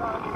Thank you.